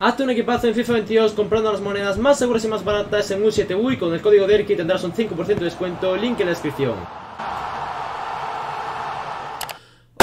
Hazte un equipazo en FIFA 22 comprando las monedas más seguras y más baratas en U7U y con el código DERKI tendrás un 5% de descuento, link en la descripción.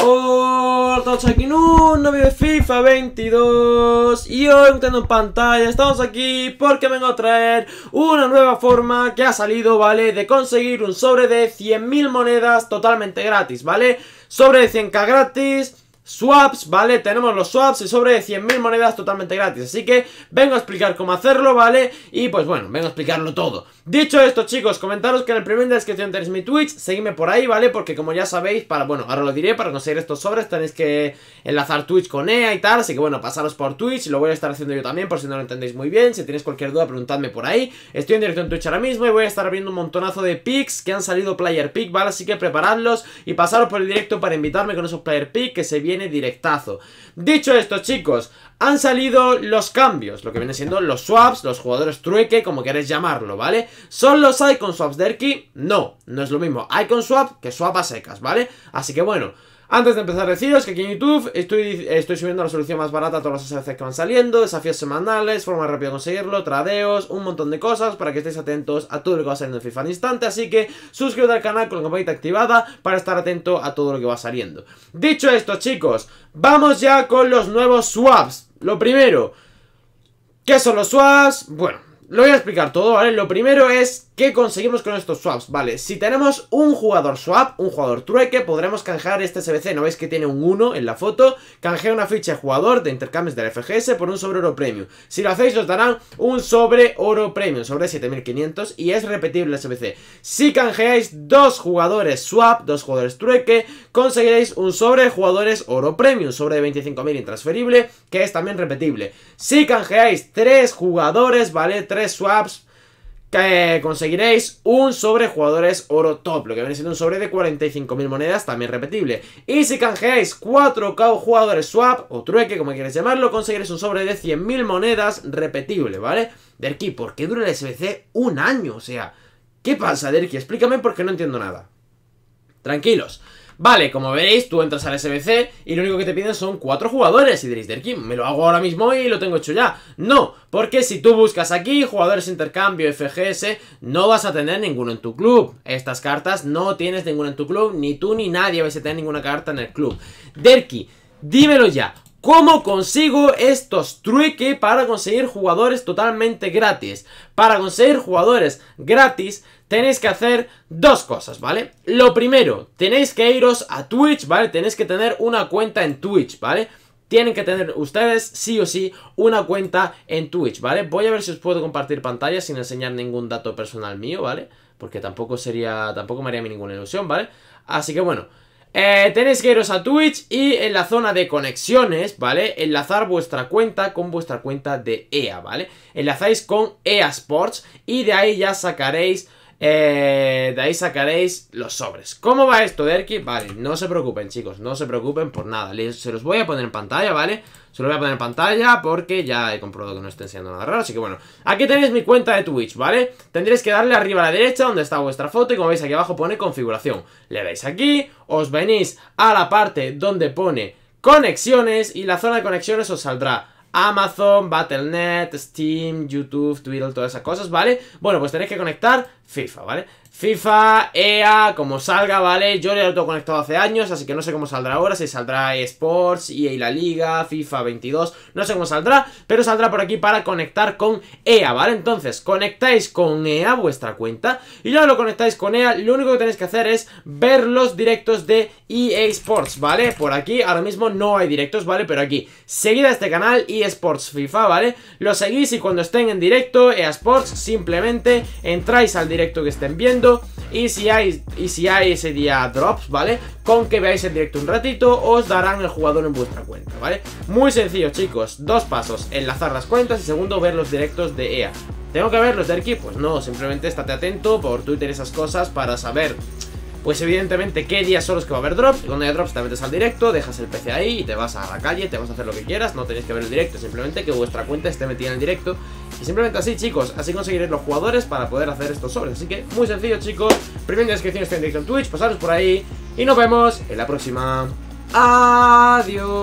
Hola todos aquí en un nuevo de FIFA 22 Y hoy tengo en pantalla, estamos aquí porque vengo a traer una nueva forma que ha salido, ¿vale? De conseguir un sobre de 100.000 monedas totalmente gratis, ¿vale? Sobre de 100k gratis swaps, ¿vale? Tenemos los swaps y sobre 100.000 monedas totalmente gratis Así que vengo a explicar cómo hacerlo, ¿vale? Y pues bueno, vengo a explicarlo todo Dicho esto, chicos, comentaros que en el primer descripción tenéis mi Twitch Seguidme por ahí, ¿vale? Porque como ya sabéis, para, bueno, ahora lo diré Para conseguir estos sobres tenéis que enlazar Twitch con EA y tal Así que bueno, pasaros por Twitch Lo voy a estar haciendo yo también, por si no lo entendéis muy bien Si tenéis cualquier duda, preguntadme por ahí Estoy en directo en Twitch ahora mismo y voy a estar abriendo un montonazo de picks Que han salido player pick, ¿vale? Así que preparadlos y pasaros por el directo para invitarme con esos player pick Que se directazo Dicho esto, chicos, han salido los cambios, lo que viene siendo los swaps, los jugadores trueque, como queréis llamarlo, ¿vale? ¿Son los icon swaps de No, no es lo mismo icon swap que swap a secas, ¿vale? Así que bueno... Antes de empezar deciros que aquí en YouTube estoy, estoy subiendo la solución más barata a todos los SBC que van saliendo, desafíos semanales, forma rápida de conseguirlo, tradeos, un montón de cosas para que estéis atentos a todo lo que va saliendo en FIFA al instante, así que suscríbete al canal con la campanita activada para estar atento a todo lo que va saliendo. Dicho esto chicos, vamos ya con los nuevos swaps. Lo primero, ¿qué son los swaps? Bueno, lo voy a explicar todo, ¿vale? Lo primero es qué conseguimos con estos swaps, ¿vale? Si tenemos un jugador swap, un jugador trueque, podremos canjear este SBC, ¿no veis que tiene un 1 en la foto? Canjea una ficha de jugador de intercambios del FGS por un sobre oro premium Si lo hacéis os darán un sobre oro premium, sobre 7500 y es repetible el SBC Si canjeáis dos jugadores swap, dos jugadores trueque, conseguiréis un sobre jugadores oro premium, sobre de 25.000 intransferible, que es también repetible Si canjeáis tres jugadores, ¿vale? Tres swaps que conseguiréis un sobre jugadores oro top, lo que viene siendo un sobre de 45.000 monedas, también repetible. Y si canjeáis 4K jugadores swap, o trueque, como quieres llamarlo, conseguiréis un sobre de 100.000 monedas repetible, ¿vale? Derki, ¿por qué dura el SBC un año? O sea, ¿qué pasa, Derki? Explícame porque no entiendo nada. Tranquilos. Vale, como veréis, tú entras al SBC y lo único que te piden son cuatro jugadores. Y diréis, Derki, me lo hago ahora mismo y lo tengo hecho ya No, porque si tú buscas aquí jugadores intercambio FGS No vas a tener ninguno en tu club. Estas cartas no tienes ninguno en tu club Ni tú ni nadie vais a tener ninguna carta en el club. Derki, dímelo ya ¿Cómo consigo estos trueque para conseguir jugadores totalmente gratis? Para conseguir jugadores gratis tenéis que hacer dos cosas, ¿vale? Lo primero, tenéis que iros a Twitch, ¿vale? Tenéis que tener una cuenta en Twitch, ¿vale? Tienen que tener ustedes sí o sí una cuenta en Twitch, ¿vale? Voy a ver si os puedo compartir pantalla sin enseñar ningún dato personal mío, ¿vale? Porque tampoco sería, tampoco me haría ninguna ilusión, ¿vale? Así que bueno, eh, tenéis que iros a Twitch y en la zona de conexiones, ¿vale? Enlazar vuestra cuenta con vuestra cuenta de EA, ¿vale? Enlazáis con EA Sports y de ahí ya sacaréis... Eh, de ahí sacaréis los sobres ¿Cómo va esto, Derki? Vale, no se preocupen, chicos No se preocupen por nada Se los voy a poner en pantalla, ¿vale? Se los voy a poner en pantalla porque ya he comprobado que no está enseñando nada raro Así que bueno, aquí tenéis mi cuenta de Twitch, ¿vale? Tendréis que darle arriba a la derecha donde está vuestra foto Y como veis aquí abajo pone configuración Le dais aquí, os venís a la parte donde pone conexiones Y la zona de conexiones os saldrá Amazon, Battle.net, Steam, YouTube, Twitter, todas esas cosas, ¿vale? Bueno, pues tenéis que conectar FIFA, ¿vale? FIFA, EA, como salga, ¿vale? Yo ya lo tengo conectado hace años, así que no sé cómo saldrá ahora, si saldrá eSports, EA la Liga, FIFA 22, no sé cómo saldrá, pero saldrá por aquí para conectar con EA, ¿vale? Entonces, conectáis con EA vuestra cuenta, y ya lo conectáis con EA, lo único que tenéis que hacer es ver los directos de EA Sports, ¿vale? Por aquí ahora mismo no hay directos, ¿vale? Pero aquí, seguid a este canal, EA Sports FIFA, ¿vale? Lo seguís y cuando estén en directo, EA Sports, simplemente entráis al directo que estén viendo, y si hay, y si hay ese día drops, ¿vale? Con que veáis el directo un ratito, os darán el jugador en vuestra cuenta, ¿vale? Muy sencillo, chicos. Dos pasos. Enlazar las cuentas y segundo, ver los directos de EA. ¿Tengo que ver los de Erki? Pues no, simplemente estate atento por Twitter y esas cosas para saber pues evidentemente qué días son los que va a haber drops. Y cuando haya drops te metes al directo, dejas el PC ahí y te vas a la calle, te vas a hacer lo que quieras. No tenéis que ver el directo, simplemente que vuestra cuenta esté metida en el directo. Y simplemente así, chicos, así conseguiréis los jugadores para poder hacer estos sobres. Así que muy sencillo, chicos. Primera descripción está en directo en Twitch, pasaros por ahí. Y nos vemos en la próxima. Adiós.